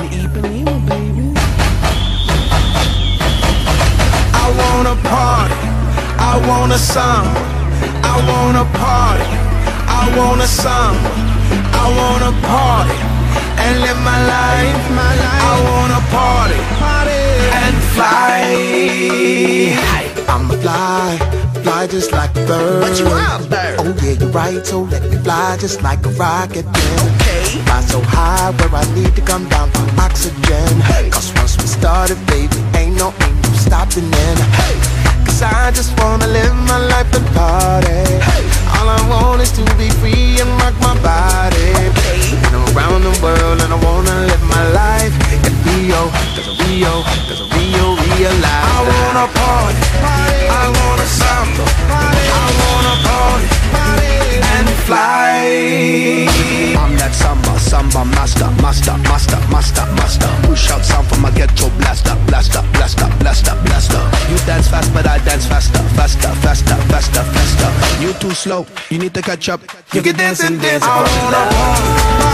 I want a party. I want a summer. I want a party. I want a summer. I want a party and live my life. My life. I want a party, and fly. I'ma fly, fly just like a bird. Oh yeah, you're right. So let me fly just like a rocket. Man so high where I need to come down for oxygen. Cause once we started, baby, ain't no ain't no stopping then. Cause I just wanna samba master, master, master, master, master. Push out sound from my ghetto blaster, blaster, blaster, blaster, blaster. You dance fast, but I dance faster, faster, faster, faster, faster. You too slow, you need to catch up. You can dance and dance. I wanna